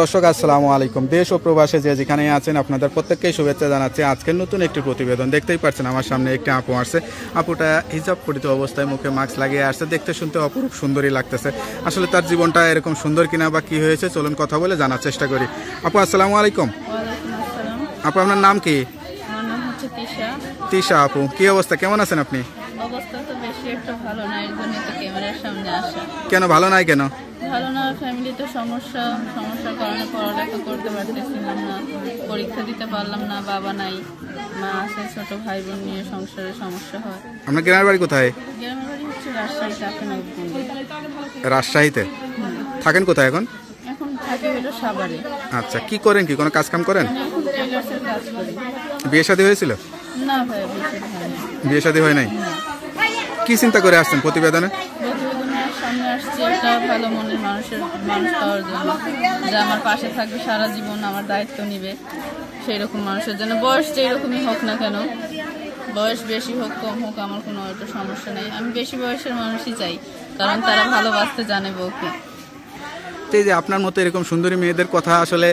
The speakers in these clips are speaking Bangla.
দর্শক আসসালামু আলাইকুম। দেশ ও প্রবাসে যে যেখানে আছেন আপনাদের প্রত্যেককেই শুভেচ্ছা জানাচ্ছি। আজকের নতুন একটি প্রতিবেদন দেখতেই পাচ্ছেন আমার সামনে একটি আপু আসছে। আপুটা হিজাব পরিত অবস্থায় মুখে মাস্ক লাগিয়ে আসছে। দেখতে শুনতে অপরূপ সুন্দরী লাগতেছে। আসলে তার জীবনটা এরকম সুন্দর কিনা বা কি হয়েছে চলুন কথা বলে জানার চেষ্টা করি। আপু আসসালামু আলাইকুম। আপু আপনার নাম কি? তিশা। আপু কি অবস্থা? কেমন আছেন আপনি? কেন ভালো নাই কেন? ভালো না ফ্যামিলিতে সমস্যা সমস্যার কারণে পড়ালেখা করতে পারতেছিলাম না পরীক্ষা দিতে পারলাম না বাবা নাই মা আছে ছোট ভাই বোন নিয়ে সংসারে সমস্যা হয়। আপনার গ্রামের বাড়ি কোথায়? গ্রামের বাড়ি হচ্ছে রাজশাহী চাপে রাজশাহীতে? থাকেন কোথায় এখন? এখন থাকে হলো সাভারে। আচ্ছা কি করেন কি? কোনো কাজ কাম করেন বিয়ে শাদী হয়েছিল? না ভাই বিয়ে শাদী হয় নাই? কি চিন্তা করে আসছেন প্রতিবেদনে? সামনে ভালো মনের মানুষের, মানুষ পাওয়ার জন্য। যে আমার পাশে থাকবে, সারা জীবন আমার দায়িত্ব নিবে সেই রকম মানুষের জন্য। বয়স যেই রকমই হোক না কেন, বয়স বেশি হোক, কম হোক, আমার কোনো একটা সমস্যা নেই। আমি বেশি বয়সের মানুষই চাই, কারণ তারা ভালোবাসতে জানে বউকে। এই যে আপনার মতো এরকম সুন্দরী মেয়েদের কথা আসলে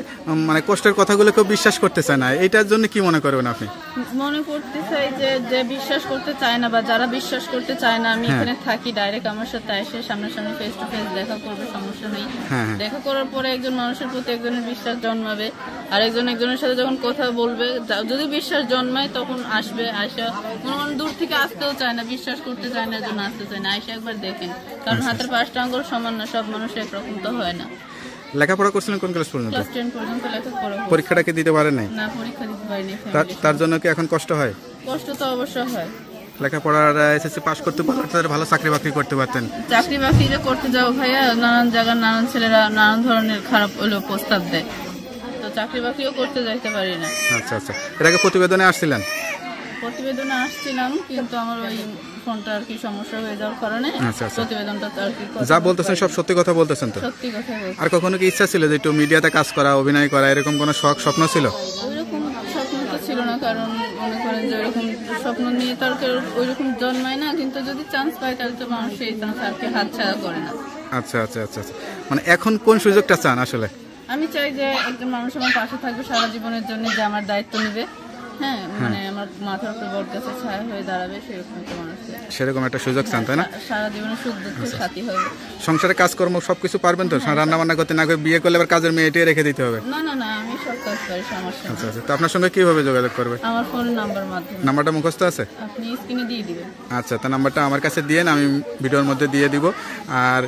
মানে কষ্টের কথাগুলো কেউ বিশ্বাস করতে চায় না। এটার জন্য কি মনে করবেন আপনি? মনে করতে চাই যে যে বিশ্বাস করতে চায় না বা যারা বিশ্বাস করতে চায় না আমি হ্যাঁ। এখানে থাকি ডাইরেক্ট আমার সাথে এসে সামনাসামনি ফেস টু ফেস দেখা করবে সমস্যা নেই। হ্যাঁ, হ্যাঁ। দেখা করার পরে একজন মানুষের প্রতি একজনের বিশ্বাস জন্মাবে আর একজন একজনের সাথে যখন কথা বলবে যদি বিশ্বাস জন্মায় তখন আসবে আসা মনে করেন দূর থেকে আসতেও চায় না বিশ্বাস করতে চায় না জন্য আসতে চায় না। আয়সা একবার দেখেন কারণ আচ্ছা, হাতের পাঁচটা আঙ্গুল সমান না সব মানুষ একরকম তো হয় না। লেখাপড়া করছিলেন কোন ক্লাস পর্যন্ত। পরীক্ষাটা কি দিতে পারেন নাই? তার- জন্য কি এখন কষ্ট হয়? কষ্ট তো অবশ্যই হয়। লেখাপড়ার এসএসসি পাস করতে পারলে তাদের ভালো চাকরি বাকরি করতে পারতেন। চাকরি বাকরি যে করতে যাও ভাইয়া নানান জায়গার নানান ছেলেরা নানান ধরনের খারাপ হলো প্রস্তাব দেয়। তো চাকরি বাকরিও করতে যাইতে পারি না। আচ্ছা আচ্ছা। এর আগে প্রতিবেদনে আসছিলেন? প্রতিবেদনে আসছিলাম কিন্তু আমার ওই ফোনটা আর কি সমস্যা হয়ে যাওয়ার কারণে আচ্ছা, আচ্ছা। প্রতিবেদনটা আর কি যা বলতেছেন সব সত্যি কথা বলতেছেন তো? সত্যি কথা আর কখনো কি ইচ্ছা ছিল যে একটু মিডিয়াতে কাজ করা অভিনয় করা এরকম কোনো শখ স্বপ্ন ছিল? ওইরকম স্বপ্ন তো ছিল না কারণ মনে করেন যে ওইরকম স্বপ্ন নিয়ে তো আর ওইরকম জন্মায় না কিন্তু যদি চান্স পায় তাহলে তো মানুষ সেই চান্স আর কি হাত ছাড়া করে না। আচ্ছা আচ্ছা আচ্ছা আচ্ছা। মানে এখন কোন সুযোগটা চান আসলে? আমি চাই যে একজন মানুষ আমার পাশে থাকবে সারা জীবনের জন্য যে আমার দায়িত্ব নেবে। হ্যাঁ মানে আমার মাথার উপর বট গাছে ছায়া হয়ে দাঁড়াবে সেরকম একটা মানুষ। সেরকম একটা সুযোগ চান তাই না? সা- সারা জীবনে সুখ দুঃখের সাথী হবে সংসারে কাজকর্ম সবকিছু পারবেন তো? রান্না বান্না করতে না করে বিয়ে করলে আবার কাজের মেয়ে রেখে দিতে হবে। না না না আমি সব কাজ পারি সমস্যা আচ্ছা আচ্ছা। তো আপনার সঙ্গে কীভাবে যোগাযোগ করবে? আমার ফোন নাম্বার মাধ্যমে। নাম্বারটা মুখস্থ আছে? আপনি স্ক্রিনে দিয়ে দিবেন। আচ্ছা তো নাম্বারটা আমার কাছে দিয়ে আমি ভিডিওর মধ্যে দিয়ে দিব। আর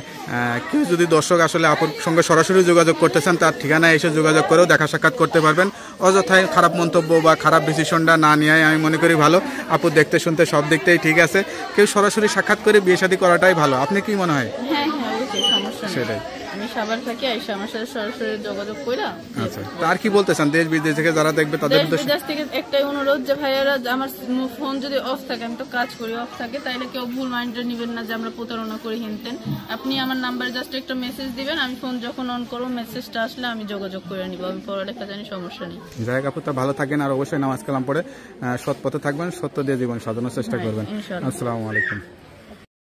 কেউ যদি দর্শক আসলে আপুর সঙ্গে সরাসরি যোগাযোগ করতে চান তার ঠিকানায় এসে যোগাযোগ করেও দেখা সাক্ষাৎ করতে পারবেন। অযথায় খারাপ মন্তব্য বা খারাপ ডিসিশনটা না নেয় আমি মনে করি ভালো। আপু দেখতে শুনতে সব দিকটাই ঠিক আছে। কেউ সরাসরি সাক্ষাৎ করে বিয়ে শাদী করাটাই ভালো। আপনি কি মনে হয়। হ্যাঁ হ্যাঁ সমস্যা সেটাই। আমি সবার থাকি এসে আমার সাথে সরাসরি যোগাযোগ করে আচ্ছা কি বলতে চান দেশ বিদেশ থেকে যারা দেখবে তাদের দেশ বিদেশ থেকে একটাই অনুরোধ যে ভাইয়ারা আমার ফোন যদি অফ থাকে আমি তো কাজ করি অফ থাকে তাইলে কেউ ভুল মাইন্ডে নেবেন না যে আমরা প্রতারণা করি হিনতেন। আপনি আমার নাম্বারে জাস্ট একটা মেসেজ দিবেন আমি ফোন যখন অন করব মেসেজটা আসলে আমি যোগাযোগ করে নিব। আমি পড়ালেখা জানি সমস্যা নেই। যাই আপু তা ভালো থাকেন আর অবশ্যই নামাজ কালাম পড়ে সৎ পথে থাকবেন সত্য দিয়ে জীবন সাজানোর চেষ্টা করবেন। ইনশাআল্লাহ। আসসালামু আলাইকুম।